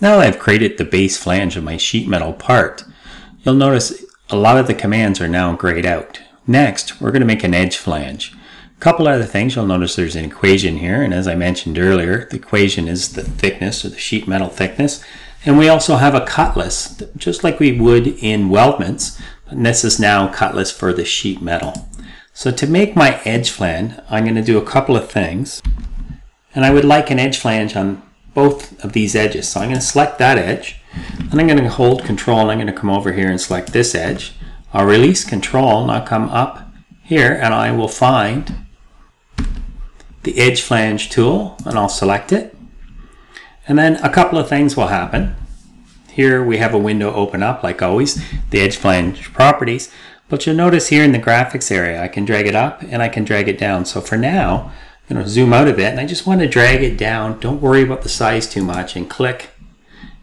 Now I've created the base flange of my sheet metal part, you'll notice a lot of the commands are now grayed out. Next, we're going to make an edge flange. A couple other things, you'll notice there's an equation here, and as I mentioned earlier, the equation is the thickness or the sheet metal thickness. And we also have a cut list, just like we would in weldments, and this is now cut list for the sheet metal. So to make my edge flange, I'm going to do a couple of things. And I would like an edge flange on both of these edges. So I'm going to select that edge and I'm going to hold control and I'm going to come over here and select this edge. I'll release control and I'll come up here and I will find the edge flange tool and I'll select it. And then a couple of things will happen. Here we have a window open up like always, the edge flange properties. But you'll notice here in the graphics area, I can drag it up and I can drag it down. So for now, I'm going to zoom out a bit and I just want to drag it down. Don't worry about the size too much and click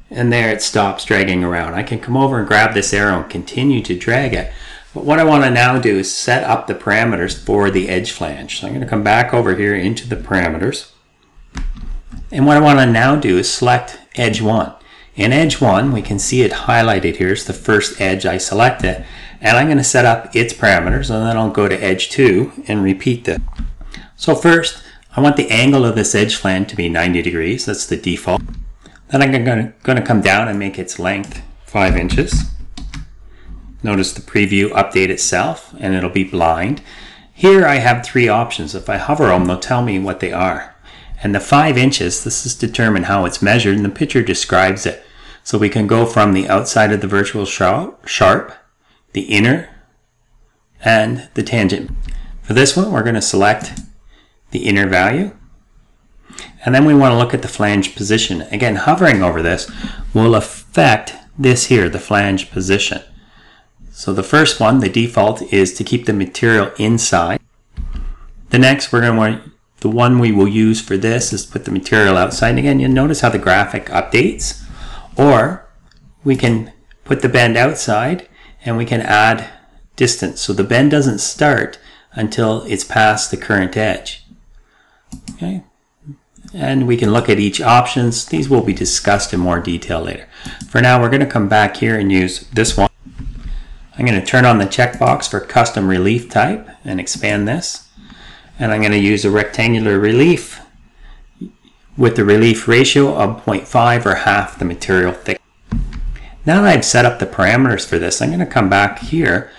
and there it stops dragging around. I can come over and grab this arrow and continue to drag it. But what I want to now do is set up the parameters for the edge flange. So I'm going to come back over here into the parameters. And what I want to now do is select edge 1. In edge 1, we can see it highlighted here. It's the first edge I selected. And I'm going to set up its parameters and then I'll go to edge 2 and repeat that. So first, I want the angle of this edge flange to be 90 degrees. That's the default. Then I'm going to come down and make its length 5 inches. Notice the preview update itself and it'll be blind. Here I have three options. If I hover them, they'll tell me what they are. And the 5 inches, this is determined how it's measured and the picture describes it. So we can go from the outside of the virtual sharp, the inner, and the tangent. For this one, we're going to select the inner value. And then we want to look at the flange position. Again, hovering over this will affect this here, the flange position. So the first one, the default, is to keep the material inside. The next, we're going to want, the one we will use for this is put the material outside. And again, you'll notice how the graphic updates. Or we can put the bend outside and we can add distance. So the bend doesn't start until it's past the current edge. Okay, and we can look at each options. These will be discussed in more detail later. For now, we're going to come back here and use this one. I'm going to turn on the checkbox for custom relief type and expand this. And I'm going to use a rectangular relief with the relief ratio of 0.5 or half the material thickness. Now that I've set up the parameters for this, I'm going to come back here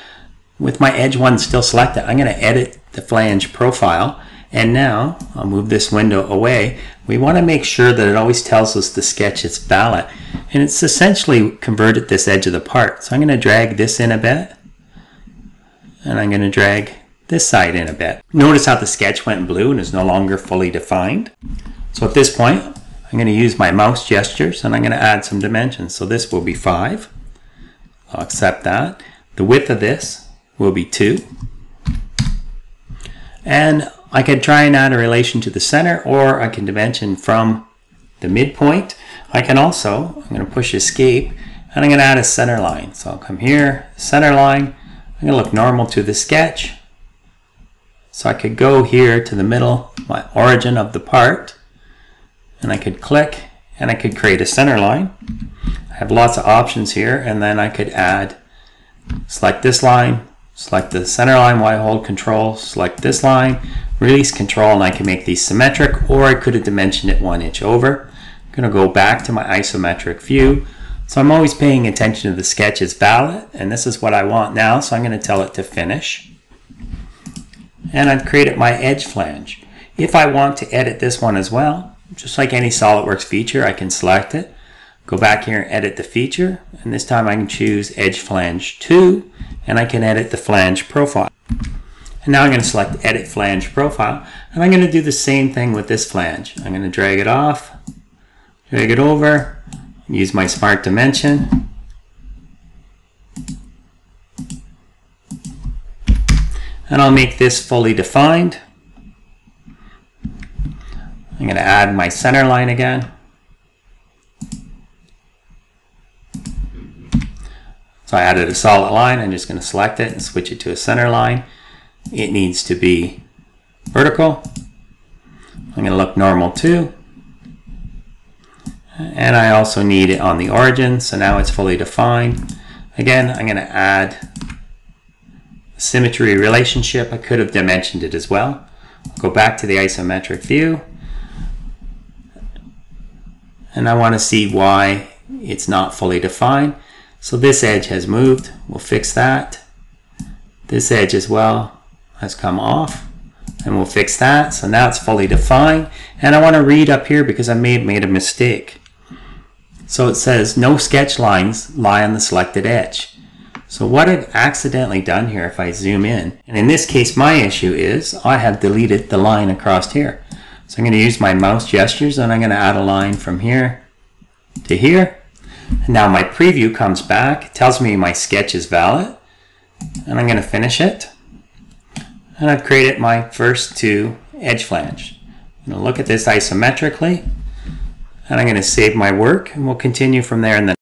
with my edge one still selected. I'm going to edit the flange profile and now, I'll move this window away. We want to make sure that it always tells us the sketch is valid. And it's essentially converted this edge of the part. So I'm going to drag this in a bit. And I'm going to drag this side in a bit. Notice how the sketch went blue and is no longer fully defined. So at this point, I'm going to use my mouse gestures and I'm going to add some dimensions. So this will be 5. I'll accept that. The width of this will be 2. And I could try and add a relation to the center or I can dimension from the midpoint. I can also, I'm going to push escape and I'm going to add a center line. So I'll come here, center line. I'm going to look normal to the sketch. So I could go here to the middle, my origin of the part, and I could click and I could create a center line. I have lots of options here and then I could add, select this line, select the center line while I hold control, select this line, release control and I can make these symmetric or I could have dimensioned it one inch over. I'm going to go back to my isometric view. So I'm always paying attention to the sketch is valid and this is what I want now so I'm going to tell it to finish. And I've created my edge flange. If I want to edit this one as well, just like any SOLIDWORKS feature, I can select it, go back here and edit the feature, and this time I can choose Edge Flange 2, and I can edit the flange profile. And now I'm going to select Edit Flange Profile. And I'm going to do the same thing with this flange. I'm going to drag it off, drag it over, use my Smart Dimension. And I'll make this fully defined. I'm going to add my center line again. So I added a solid line. I'm just going to select it and switch it to a center line it needs to be vertical. I'm going to look normal too. And I also need it on the origin, so now it's fully defined. Again, I'm going to add symmetry relationship. I could have dimensioned it as well. I'll go back to the isometric view. And I want to see why it's not fully defined. So this edge has moved. We'll fix that. This edge as well has come off and we'll fix that. So now it's fully defined. And I want to read up here because I may have made a mistake. So it says no sketch lines lie on the selected edge. So what I've accidentally done here, if I zoom in, and in this case my issue is I have deleted the line across here. So I'm going to use my mouse gestures and I'm going to add a line from here to here. And now my preview comes back, tells me my sketch is valid, and I'm going to finish it. And I've created my first two edge flange. I'm going to look at this isometrically, and I'm going to save my work, and we'll continue from there in the